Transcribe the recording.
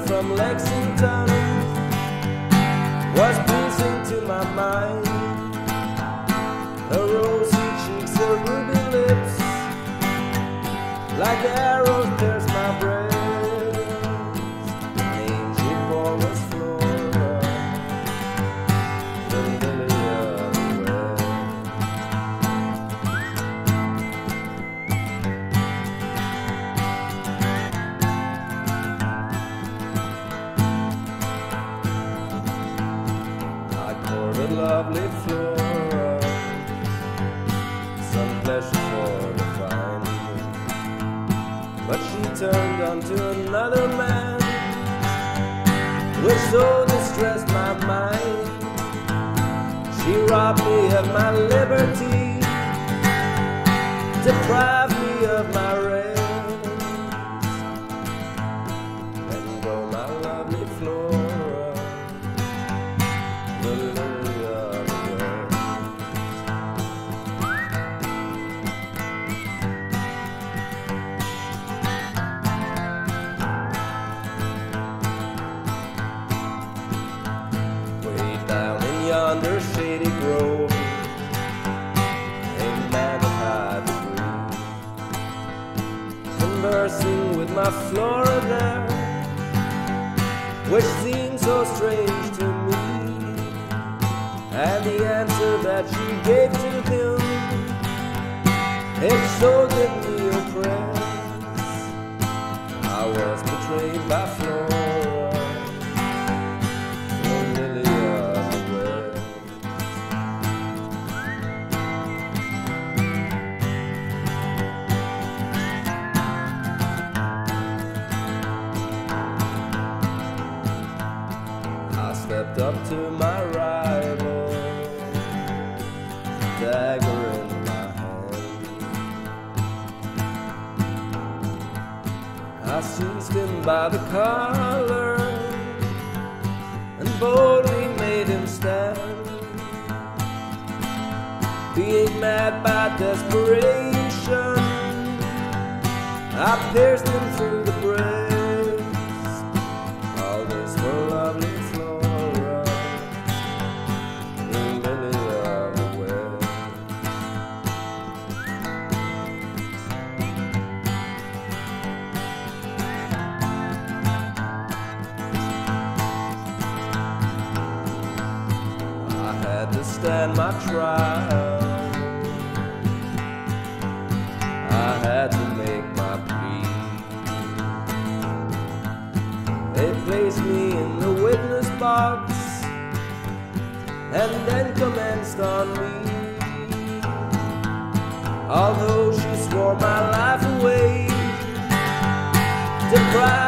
from Lexington was pleasing to my mind. Her rosy cheeks, her ruby lips, like arrows lovely Flora, some pleasure for to find. But she turned unto another man, which so distressed my mind. She robbed me of my liberty, deprived my Flora, which seemed so strange to me. And the answer that she gave to him, it so did me oppress. I was betrayed by Flora, stepped up to my rival, dagger in my hand. I seized him by the collar and boldly made him stand. Being mad by desperation, I pierced him through to stand my trial. I had to make my plea. They placed me in the witness box and then commenced on me. Although she swore my life away, deprived